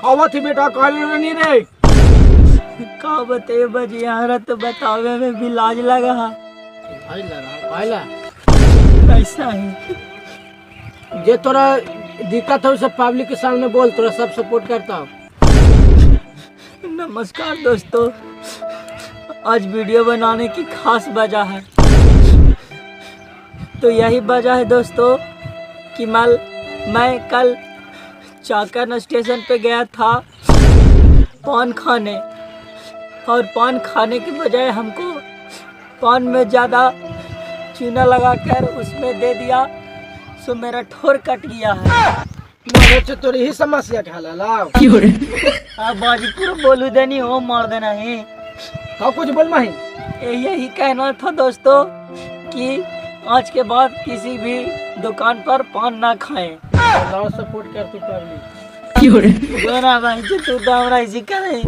कौवा थी बेटा कहले नहीं रे। का बते बजी यहाँ तो बतावे में भी लाज लगा। कहला कहला ऐसा ही। जे तोरा दिक्कत हो सब पब्लिक के सामने बोल तोरा सब सपोर्ट करता हूँ। नमस्कार दोस्तों आज वीडियो बनाने की खास वजह है। तो यही वजह है दोस्तों कि मल मैं कल चाकन स्टेशन पे गया था पान खाने। और पान खाने की बजाय हमको पान में ज़्यादा चूना लगाकर उसमें दे दिया सो मेरा ठोर कट गया है। तोरी ही समस्या ढाला लाओ। अब बाजी पूरा बोलू देनी हो मार देना है। हाँ कुछ बोल माही। यही कहना था दोस्तों कि आज के बाद किसी भी दुकान पर पान ना खाएँ। सपोर्ट क्यों पब्लिक बना भाई जी तू तो हमरा इसी करे।